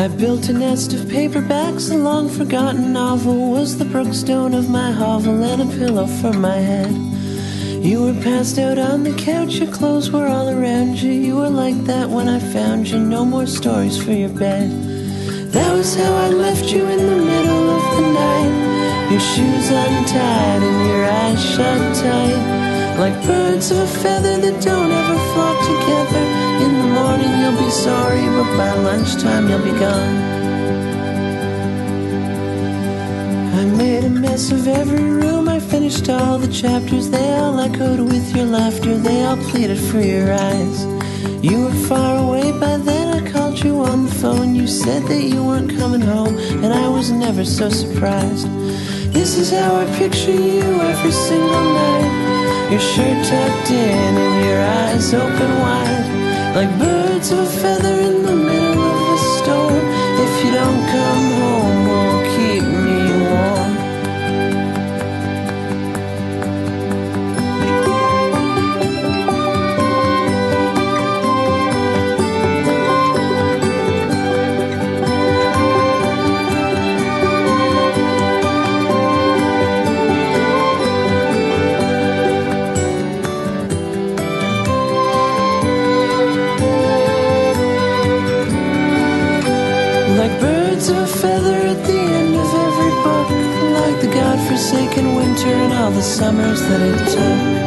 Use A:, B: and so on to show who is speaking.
A: I built a nest of paperbacks, a long forgotten novel was the brookstone of my hovel and a pillow for my head. You were passed out on the couch, your clothes were all around you. You were like that when I found you, no more stories for your bed. That was how I left you in the middle of the night. Your shoes untied and your eyes shut tight, like birds of a feather that don't ever flock together. Sorry, but by lunchtime you'll be gone. I made a mess of every room. I finished all the chapters. They all echoed with your laughter. They all pleaded for your eyes. You were far away by then. I called you on the phone. You said that you weren't coming home, and I was never so surprised. This is how I picture you every single night. Your shirt tucked in and your eyes open wide, like birds of a feather Like birds of a feather at the end of every book, like the godforsaken winter and all the summers that it took.